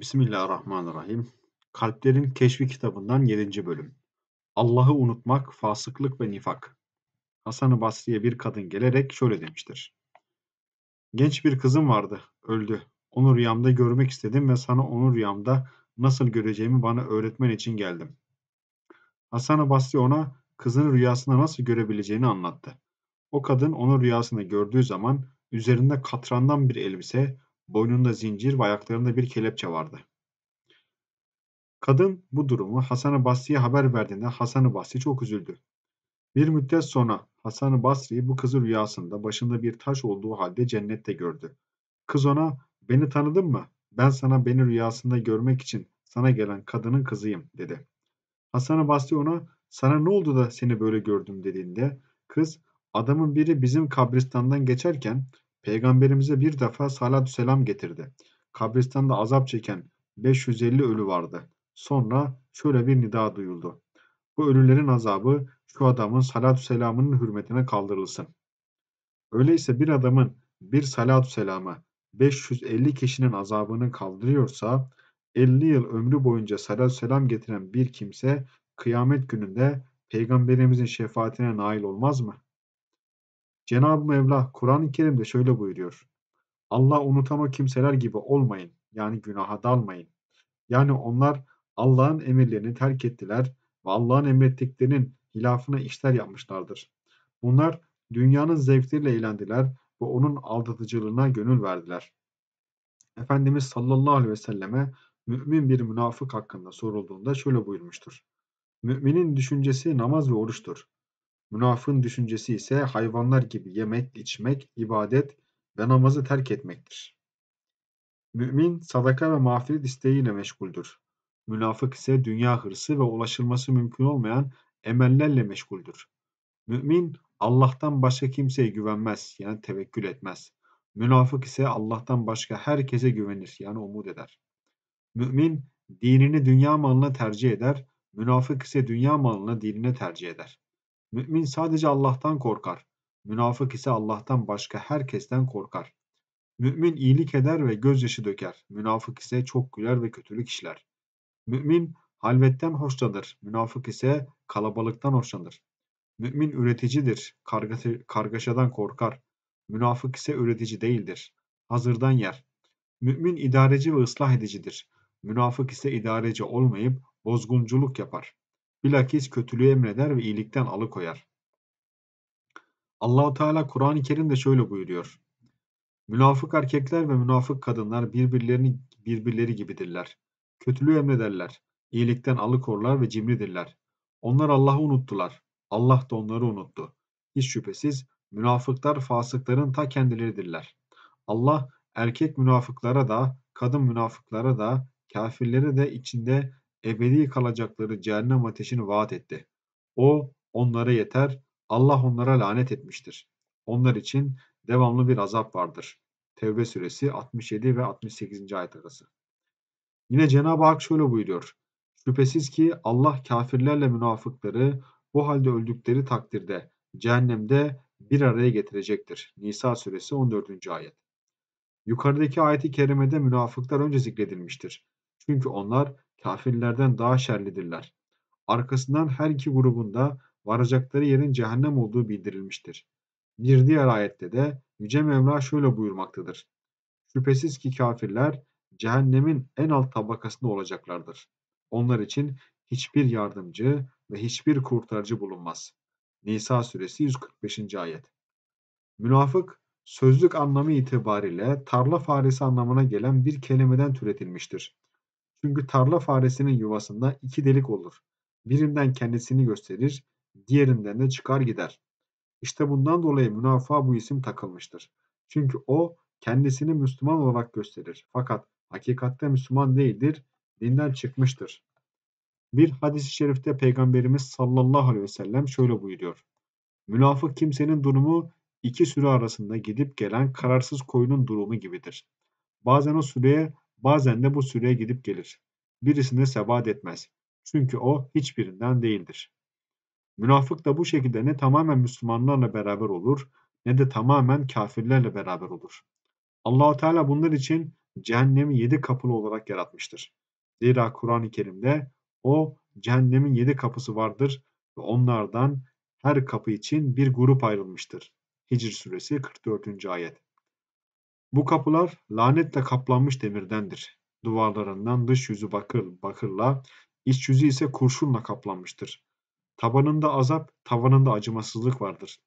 Bismillahirrahmanirrahim. Kalplerin Keşfi kitabından 7. bölüm. Allah'ı unutmak, fasıklık ve nifak. Hasan-ı Basri'ye bir kadın gelerek şöyle demiştir. Genç bir kızım vardı, öldü. Onu rüyamda görmek istedim ve sana onu rüyamda nasıl göreceğimi bana öğretmen için geldim. Hasan-ı Basri ona kızını rüyasında nasıl görebileceğini anlattı. O kadın onu rüyasında gördüğü zaman üzerinde katrandan bir elbise, boynunda zincir ve ayaklarında bir kelepçe vardı. Kadın bu durumu Hasan-ı Basri'ye haber verdiğinde Hasan-ı Basri çok üzüldü. Bir müddet sonra Hasan-ı Basri bu kızı rüyasında başında bir taş olduğu halde cennette gördü. Kız ona beni tanıdın mı? Ben sana beni rüyasında görmek için sana gelen kadının kızıyım dedi. Hasan-ı Basri ona sana ne oldu da seni böyle gördüm dediğinde kız adamın biri bizim kabristandan geçerken peygamberimize bir defa salatü selam getirdi. Kabristanda azap çeken 550 ölü vardı. Sonra şöyle bir nida duyuldu. Bu ölülerin azabı şu adamın salatü selamının hürmetine kaldırılsın. Öyleyse bir adamın bir salatü selamı 550 kişinin azabını kaldırıyorsa 50 yıl ömrü boyunca salatü selam getiren bir kimse kıyamet gününde peygamberimizin şefaatine nail olmaz mı? Cenab-ı Mevla Kur'an-ı Kerim'de şöyle buyuruyor. Allah unutan o kimseler gibi olmayın. Yani günaha dalmayın. Yani onlar Allah'ın emirlerini terk ettiler ve Allah'ın emrettiklerinin hilafına işler yapmışlardır. Bunlar dünyanın zevkleriyle eğlendiler ve onun aldatıcılığına gönül verdiler. Efendimiz sallallahu aleyhi ve selleme mümin bir münafık hakkında sorulduğunda şöyle buyurmuştur. Müminin düşüncesi namaz ve oruçtur. Münafığın düşüncesi ise hayvanlar gibi yemek, içmek, ibadet ve namazı terk etmektir. Mümin sadaka ve mağfiret isteğiyle meşguldür. Münafık ise dünya hırsı ve ulaşılması mümkün olmayan emellerle meşguldür. Mümin Allah'tan başka kimseye güvenmez yani tevekkül etmez. Münafık ise Allah'tan başka herkese güvenir yani umut eder. Mümin dinini dünya malına tercih eder, münafık ise dünya malına dinine tercih eder. Mümin sadece Allah'tan korkar, münafık ise Allah'tan başka herkesten korkar. Mümin iyilik eder ve gözyaşı döker, münafık ise çok güler ve kötülük işler. Mümin halvetten hoşlanır, münafık ise kalabalıktan hoşlanır. Mümin üreticidir, kargaşadan korkar. Münafık ise üretici değildir, hazırdan yer. Mümin idareci ve ıslah edicidir. Münafık ise idareci olmayıp bozgunculuk yapar. Bilakis kötülüğü emreder ve iyilikten alıkoyar. Allahu Teala Kur'an-ı Kerim'de şöyle buyuruyor. Münafık erkekler ve münafık kadınlar birbirlerini birbirleri gibidirler. Kötülüğü emrederler, iyilikten alıkorlar ve cimridirler. Onlar Allah'ı unuttular. Allah da onları unuttu. Hiç şüphesiz münafıklar fasıkların ta kendileridirler. Allah erkek münafıklara da, kadın münafıklara da, kafirlere de içinde ebedi kalacakları cehennem ateşini vaat etti. O onlara yeter, Allah onlara lanet etmiştir. Onlar için devamlı bir azap vardır. Tevbe suresi 67 ve 68. ayet arası. Yine Cenab-ı Hak şöyle buyuruyor. Şüphesiz ki Allah kafirlerle münafıkları bu halde öldükleri takdirde cehennemde bir araya getirecektir. Nisa suresi 14. ayet. Yukarıdaki ayeti kerimede münafıklar önce zikredilmiştir. Çünkü onlar kafirlerden daha şerlidirler. Arkasından her iki grubunda varacakları yerin cehennem olduğu bildirilmiştir. Bir diğer ayette de Yüce Mevla şöyle buyurmaktadır. Şüphesiz ki kafirler cehennemin en alt tabakasında olacaklardır. Onlar için hiçbir yardımcı ve hiçbir kurtarıcı bulunmaz. Nisa suresi 145. ayet. Münafık sözlük anlamı itibariyle tarla faresi anlamına gelen bir kelimeden türetilmiştir. Çünkü tarla faresinin yuvasında iki delik olur. Birinden kendisini gösterir, diğerinden de çıkar gider. İşte bundan dolayı münafığa bu isim takılmıştır. Çünkü o kendisini Müslüman olarak gösterir. Fakat hakikatte Müslüman değildir, dinden çıkmıştır. Bir hadis-i şerifte Peygamberimiz sallallahu aleyhi ve sellem şöyle buyuruyor. Münafık kimsenin durumu iki sürü arasında gidip gelen kararsız koyunun durumu gibidir. Bazen o süreye bazen de bu süreye gidip gelir. Birisinde sebat etmez. Çünkü o hiçbirinden değildir. Münafık da bu şekilde ne tamamen Müslümanlarla beraber olur ne de tamamen kafirlerle beraber olur. Allahu Teala bunlar için cehennemi yedi kapılı olarak yaratmıştır. Zira Kur'an-ı Kerim'de o cehennemin yedi kapısı vardır ve onlardan her kapı için bir grup ayrılmıştır. Hicr suresi 44. ayet. Bu kapılar lanetle kaplanmış demirdendir. Duvarlarından dış yüzü bakır, bakırla, iç yüzü ise kurşunla kaplanmıştır. Tabanında azap, tavanında acımasızlık vardır.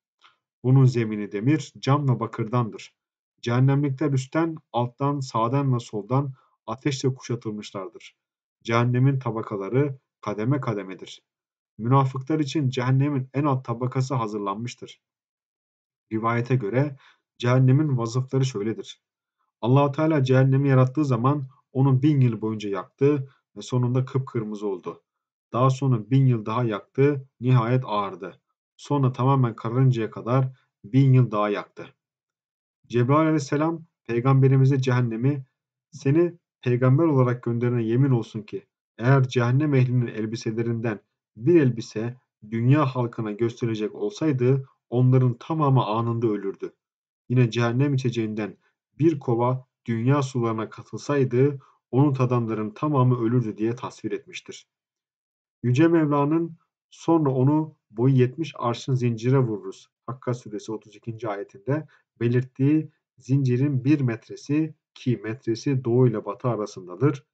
Bunun zemini demir, cam ve bakırdandır. Cehennemlikler üstten, alttan, sağdan ve soldan ateşle kuşatılmışlardır. Cehennemin tabakaları kademe kademedir. Münafıklar için cehennemin en alt tabakası hazırlanmıştır. Rivayete göre cehennemin vasıfları şöyledir. allah Teala cehennemi yarattığı zaman onu bin yıl boyunca yaktı ve sonunda kıpkırmızı oldu. Daha sonra bin yıl daha yaktı, nihayet ağardı. Sonra tamamen kararıncaya kadar bin yıl daha yaktı. Cebrail aleyhisselam peygamberimize cehennemi seni peygamber olarak gönderene yemin olsun ki eğer cehennem ehlinin elbiselerinden bir elbise dünya halkına gösterecek olsaydı onların tamamı anında ölürdü. Yine cehennem içeceğinden bir kova dünya sularına katılsaydı onu tadanların tamamı ölürdü diye tasvir etmiştir. Yüce Mevla'nın sonra onu boyu 70 arşın zincire vururuz. Hakka suresi 32. ayetinde belirttiği zincirin bir metresi ki metresi doğu ile batı arasındadır.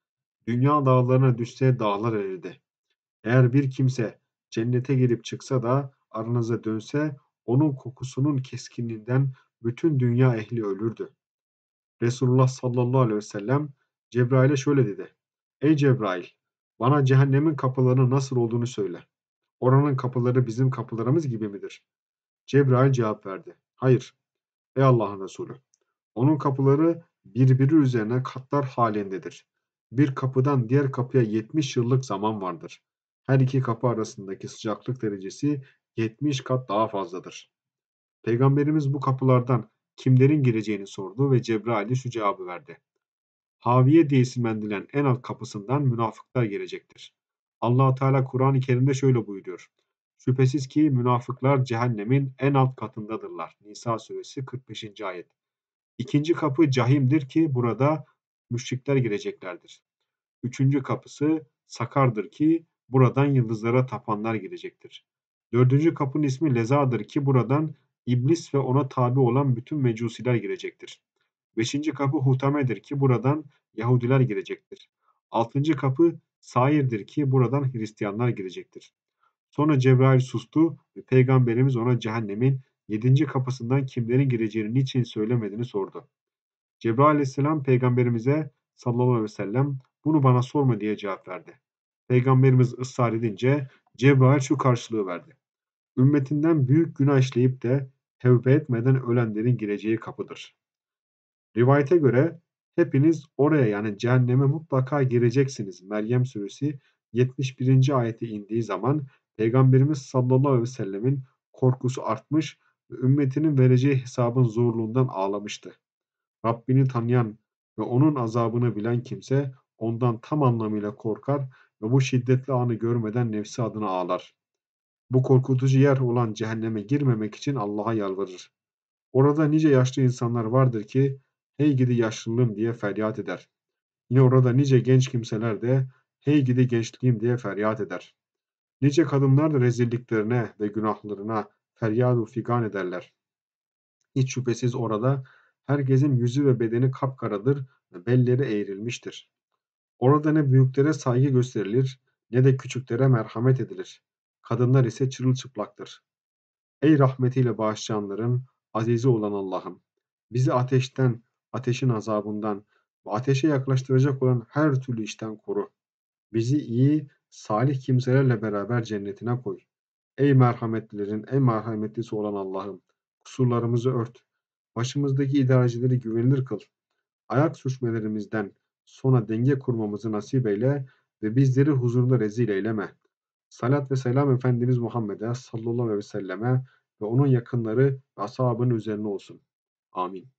Dünya dağlarına düşse dağlar erirdi. Eğer bir kimse cennete girip çıksa da aranıza dönse onun kokusunun keskinliğinden bütün dünya ehli ölürdü. Resulullah sallallahu aleyhi ve sellem Cebrail'e şöyle dedi. Ey Cebrail bana cehennemin kapılarının nasıl olduğunu söyle. Oranın kapıları bizim kapılarımız gibi midir? Cebrail cevap verdi. Hayır. Ey Allah'ın Resulü. Onun kapıları birbiri üzerine katlar halindedir. Bir kapıdan diğer kapıya 70 yıllık zaman vardır. Her iki kapı arasındaki sıcaklık derecesi 70 kat daha fazladır. Peygamberimiz bu kapılardan kimlerin gireceğini sordu ve Cebrail'e şu cevabı verdi. Haviye diye isimlendirilen en alt kapısından münafıklar girecektir. allah Teala Kur'an-ı Kerim'de şöyle buyuruyor. Şüphesiz ki münafıklar cehennemin en alt katındadırlar. Nisa suresi 45. ayet. İkinci kapı cahimdir ki burada müşrikler gireceklerdir. Üçüncü kapısı sakardır ki buradan yıldızlara tapanlar girecektir. Dördüncü kapının ismi lezadır ki buradan iblis ve ona tabi olan bütün mecusiler girecektir. Beşinci kapı hutamedir ki buradan Yahudiler girecektir. Altıncı kapı sairdir ki buradan Hristiyanlar girecektir. Sonra Cebrail sustu ve Peygamberimiz ona cehennemin yedinci kapısından kimlerin gireceğini niçin söylemediğini sordu. Cebrail aleyhisselam peygamberimize sallallahu aleyhi ve sellem bunu bana sorma diye cevap verdi. Peygamberimiz ısrar edince Cebrail şu karşılığı verdi. Ümmetinden büyük günah işleyip de tevbe etmeden ölenlerin gireceği kapıdır. Rivayete göre hepiniz oraya yani cehenneme mutlaka gireceksiniz. Meryem suresi 71. ayeti indiği zaman Peygamberimiz sallallahu aleyhi ve sellemin korkusu artmış ve ümmetinin vereceği hesabın zorluğundan ağlamıştı. Rabbini tanıyan ve onun azabını bilen kimse ondan tam anlamıyla korkar ve bu şiddetli anı görmeden nefsi adına ağlar. Bu korkutucu yer olan cehenneme girmemek için Allah'a yalvarır. Orada nice yaşlı insanlar vardır ki hey gidi yaşlılığım diye feryat eder. Yine orada nice genç kimseler de hey gidi gençliğim diye feryat eder. Nice kadınlar da rezilliklerine ve günahlarına feryadu figan ederler. Hiç şüphesiz orada herkesin yüzü ve bedeni kapkaradır ve belleri eğrilmiştir. Orada ne büyüklere saygı gösterilir ne de küçüklere merhamet edilir. Kadınlar ise çırılçıplaktır. Ey rahmetiyle bağışlayanların azizi olan Allah'ım! Bizi ateşten, ateşin azabından ve ateşe yaklaştıracak olan her türlü işten koru. Bizi iyi, salih kimselerle beraber cennetine koy. Ey merhametlilerin en merhametlisi olan Allah'ım! Kusurlarımızı ört. Başımızdaki idarecileri güvenilir kıl. Ayak sürçmelerimizden sonra denge kurmamızı nasip eyle ve bizleri huzurunda rezil eyleme. Salat ve selam Efendimiz Muhammed'e sallallahu aleyhi ve selleme ve onun yakınları ve ashabının üzerine olsun. Amin.